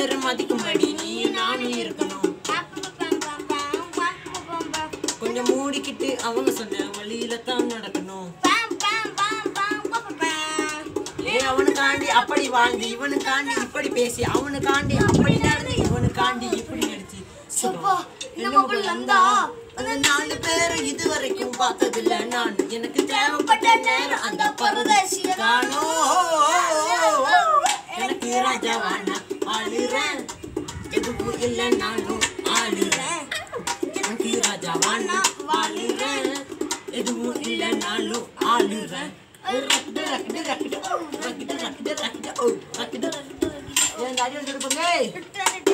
பேர் மதிக்கும்படி நீ நானும் இருக்கணும் கொஞ்சம் மூடிக்கிட்டு அவங்க சொன்ன வழியில தான் நடக்கணும் ஏ அவனுக்காண்டி அப்படி வாழ்ந்து இவனுக்காண்டி இப்படி பேசி அவனுக்காண்டி அப்படி நடந்து இவனுக்காண்டி இப்படி நடிச்சு நாலு பேரை இதுவரைக்கும் பார்த்ததில்ல நான் எனக்கு தேவைப்பட்ட நேரம் அந்த பரதேசி காணோம் எனக்கு ராஜாவான ಇಲ್ಲ ನಾನು ಆಳಿರೆ ಅಂಕಿರ ಜವಾನ ವಾಲಿರೆ ಇದು ಇಲ್ಲ ನಾನು ಆಳಿರೆ ರಕ್ತ ರಕ್ತ ರಕ್ತ ರಕ್ತ ರಕ್ತ ರಕ್ತ ರಕ್ತ ರಕ್ತ ಏನಾದ್ರೂ ಬಂಗೈ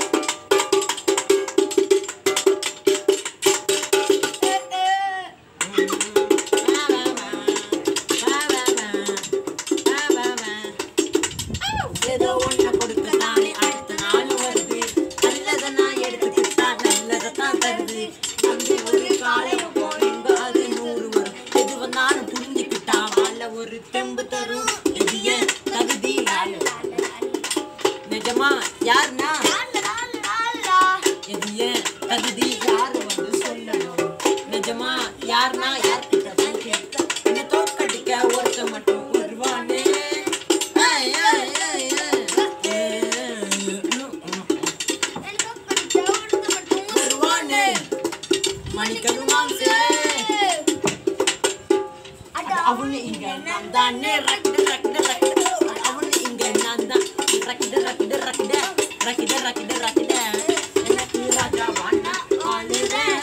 ஒரு தெம்பு தரும். இது தகுதி நிஜமா யாருன்னா? இது தகுதி யாரு வந்து சொல்லணும்? நிஜமா யாருன்னா? யார்கிட்ட போய் கேட்க என்ன தோற்கடிக்க ஒருத்த மட்டும் வருவானே. அவனு இங்க நான் தானே ரக்கிட ரக்கிட ரக்கிட அவனு இங்க நான் தான் ரக்கிட ரக்கிட ரக்கிட ரக்கிட ரக்கிட ரக்கிட எனக்கு ராஜா வாண்டா ஆளுதான்